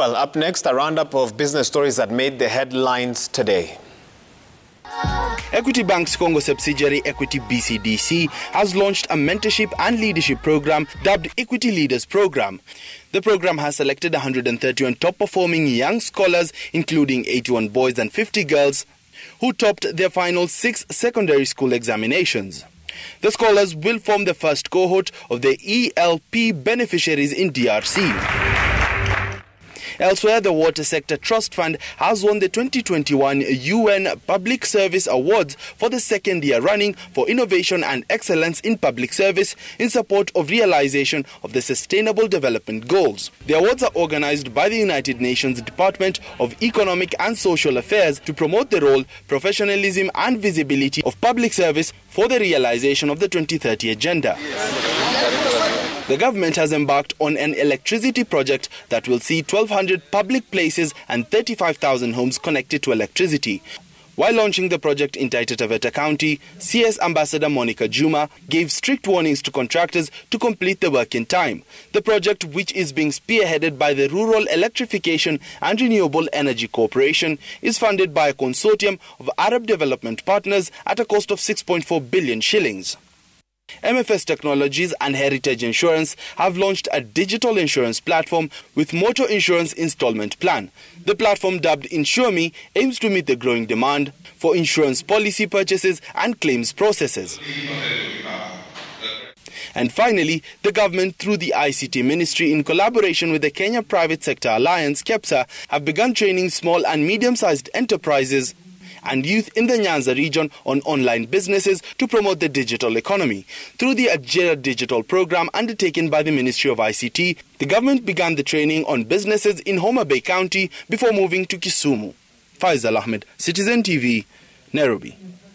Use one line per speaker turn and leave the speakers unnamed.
Well, up next, a roundup of business stories that made the headlines today.
Equity Bank's Congo subsidiary Equity BCDC has launched a mentorship and leadership program dubbed Equity Leaders Program. The program has selected 131 top performing young scholars, including 81 boys and 50 girls, who topped their final six secondary school examinations. The scholars will form the first cohort of the ELP beneficiaries in DRC. Elsewhere, the Water Sector Trust Fund has won the 2021 UN Public Service Awards for the second year running for innovation and excellence in public service in support of realization of the Sustainable Development Goals. The awards are organized by the United Nations Department of Economic and Social Affairs to promote the role, professionalism and visibility of public service for the realization of the 2030 Agenda. The government has embarked on an electricity project that will see 1,200 public places and 35,000 homes connected to electricity. While launching the project in Taita Taveta County, CS Ambassador Monica Juma gave strict warnings to contractors to complete the work in time. The project, which is being spearheaded by the Rural Electrification and Renewable Energy Corporation, is funded by a consortium of Arab development partners at a cost of 6.4 billion shillings. MFS Technologies and Heritage Insurance have launched a digital insurance platform with motor insurance installment plan. The platform dubbed InsureMe aims to meet the growing demand for insurance policy purchases and claims processes. And finally, the government through the ICT Ministry in collaboration with the Kenya Private Sector Alliance, KEPSA, have begun training small and medium-sized enterprises and youth in the Nyanza region on online businesses to promote the digital economy. Through the Ajira Digital program undertaken by the Ministry of ICT, the government began the training on businesses in Homa Bay County before moving to Kisumu. Faisal Ahmed, Citizen TV, Nairobi.